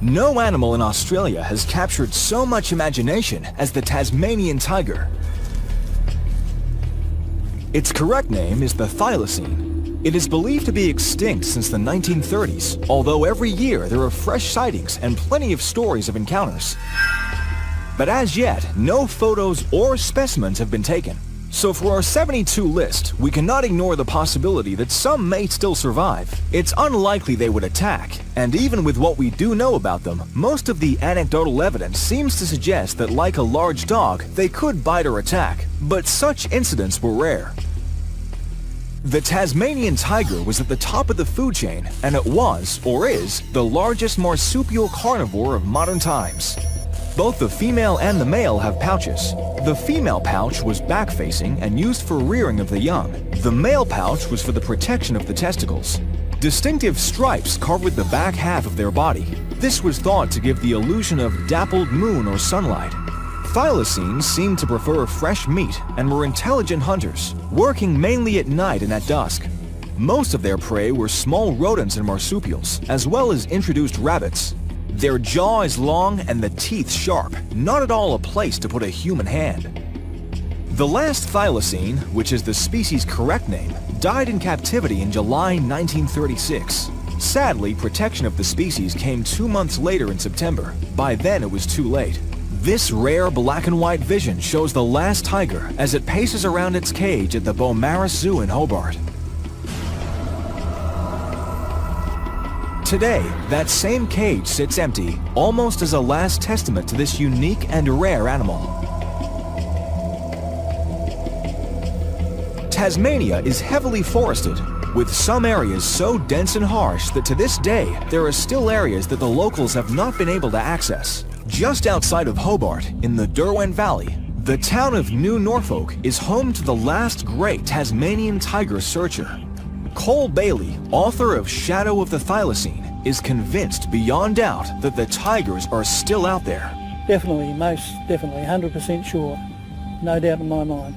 No animal in Australia has captured so much imagination as the Tasmanian tiger. Its correct name is the thylacine. It is believed to be extinct since the 1930s, although every year there are fresh sightings and plenty of stories of encounters. But as yet, no photos or specimens have been taken. So for our 72 list, we cannot ignore the possibility that some may still survive. It's unlikely they would attack, and even with what we do know about them, most of the anecdotal evidence seems to suggest that like a large dog, they could bite or attack, but such incidents were rare. The Tasmanian tiger was at the top of the food chain, and it was, or is, the largest marsupial carnivore of modern times. Both the female and the male have pouches. The female pouch was back-facing and used for rearing of the young. The male pouch was for the protection of the testicles. Distinctive stripes covered the back half of their body. This was thought to give the illusion of dappled moon or sunlight. Thylacines seemed to prefer fresh meat and were intelligent hunters, working mainly at night and at dusk. Most of their prey were small rodents and marsupials, as well as introduced rabbits. Their jaw is long and the teeth sharp, not at all a place to put a human hand. The last thylacine, which is the species' correct name, died in captivity in July 1936. Sadly, protection of the species came two months later in September. By then it was too late. This rare black and white vision shows the last tiger as it paces around its cage at the Beaumaris Zoo in Hobart. Today, that same cage sits empty, almost as a last testament to this unique and rare animal. Tasmania is heavily forested, with some areas so dense and harsh that to this day, there are still areas that the locals have not been able to access. Just outside of Hobart, in the Derwent Valley, the town of New Norfolk is home to the last great Tasmanian tiger searcher, Cole Bailey, author of Shadow of the Thylacine, is convinced beyond doubt that the tigers are still out there. Definitely, most definitely, 100% sure. No doubt in my mind.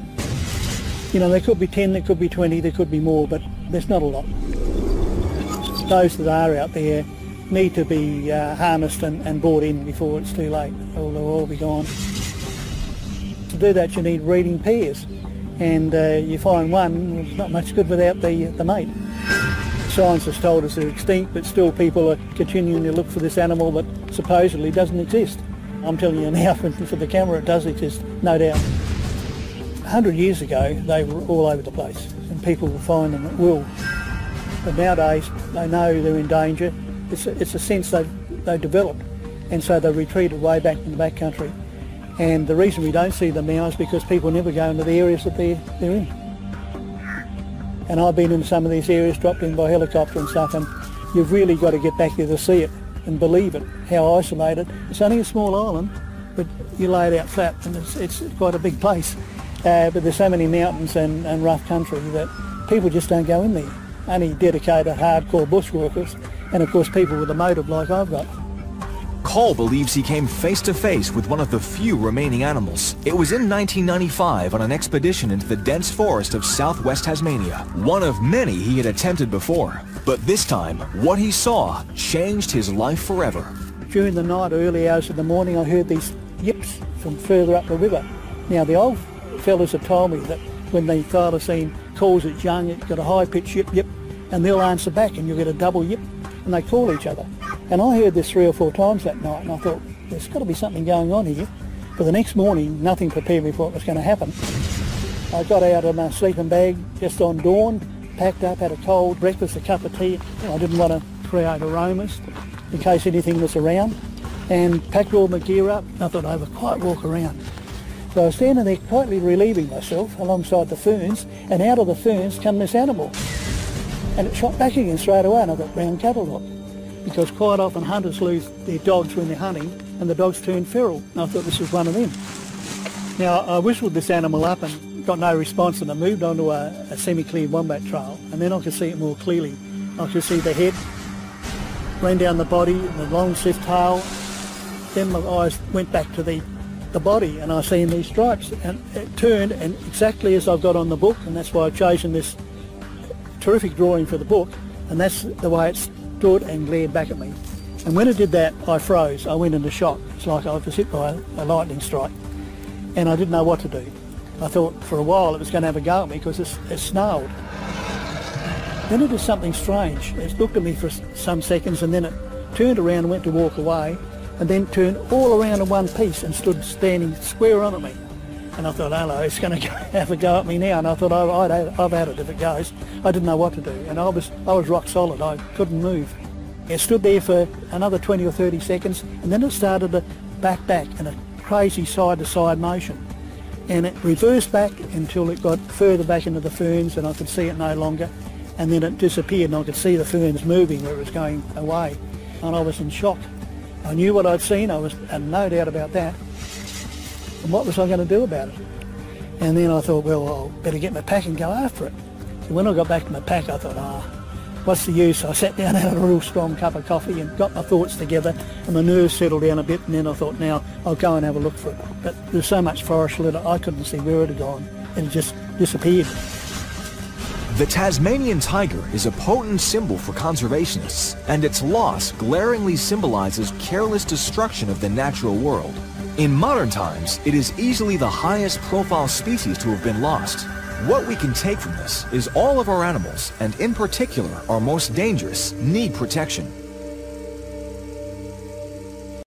You know, there could be 10, there could be 20, there could be more, but there's not a lot. Those that are out there need to be uh, harnessed and, and brought in before it's too late, or they'll all be gone. To do that, you need breeding pairs and uh, you find one, it's not much good without the, the mate. Science has told us they're extinct, but still people are continuing to look for this animal that supposedly doesn't exist. I'm telling you now, for the camera, it does exist, no doubt. 100 years ago, they were all over the place, and people will find them at will. But nowadays, they know they're in danger. It's a, it's a sense they've, they've developed, and so they retreated way back in the back country. And the reason we don't see them now is because people never go into the areas that they're, they're in. And I've been in some of these areas, dropped in by helicopter and stuff, and you've really got to get back there to see it and believe it, how isolated. It's only a small island, but you lay it out flat and it's, it's quite a big place. Uh, but there's so many mountains and, and rough country that people just don't go in there. Only dedicated, hardcore bushwalkers, and of course people with a motive like I've got. Cole believes he came face to face with one of the few remaining animals. It was in 1995 on an expedition into the dense forest of southwest Tasmania, one of many he had attempted before. But this time, what he saw changed his life forever. During the night, early hours of the morning, I heard these yips from further up the river. Now, the old fellas have told me that when the thylacine calls its young, it's got a high-pitched yip yip, and they'll answer back and you'll get a double yip, and they call each other. And I heard this three or four times that night and I thought, there's got to be something going on here. But the next morning, nothing prepared me for what was going to happen. I got out of my sleeping bag just on dawn, packed up, had a cold breakfast, a cup of tea. I didn't want to create aromas in case anything was around. And packed all my gear up. I thought I would quite walk around. So I was standing there quietly relieving myself alongside the ferns, and out of the ferns come this animal. And it shot back again straight away, and I got brown cattle dog because quite often hunters lose their dogs when they're hunting and the dogs turn feral. And I thought this was one of them. Now I whistled this animal up and got no response and I moved onto a, a semi-cleared wombat trail and then I could see it more clearly. I could see the head, ran down the body, and the long stiff tail. Then my eyes went back to the, the body and I seen these stripes and it turned and exactly as I've got on the book and that's why I've chosen this terrific drawing for the book and that's the way it's stood and glared back at me. And when it did that, I froze. I went into shock. It's like I was hit by a lightning strike. And I didn't know what to do. I thought for a while it was going to have a go at me because it, it snarled. Then it did something strange. It looked at me for some seconds and then it turned around and went to walk away and then turned all around in one piece and stood standing square on at me. And I thought, hello, it's going to have a go at me now. And I thought, oh, I'd, I've had it if it goes. I didn't know what to do. And I was, I was rock solid. I couldn't move. It stood there for another 20 or 30 seconds and then it started to back back in a crazy side-to-side motion. And it reversed back until it got further back into the ferns and I could see it no longer. And then it disappeared and I could see the ferns moving where it was going away. And I was in shock. I knew what I'd seen. I was had no doubt about that. And what was I going to do about it? And then I thought, well, I'll better get my pack and go after it. So when I got back to my pack, I thought, ah, what's the use? I sat down, had a real strong cup of coffee and got my thoughts together and my nerves settled down a bit and then I thought, now I'll go and have a look for it. But there's so much forest litter, I couldn't see where it had gone and it just disappeared. The Tasmanian tiger is a potent symbol for conservationists, and its loss glaringly symbolizes careless destruction of the natural world. In modern times, it is easily the highest profile species to have been lost. What we can take from this is all of our animals, and in particular our most dangerous, need protection.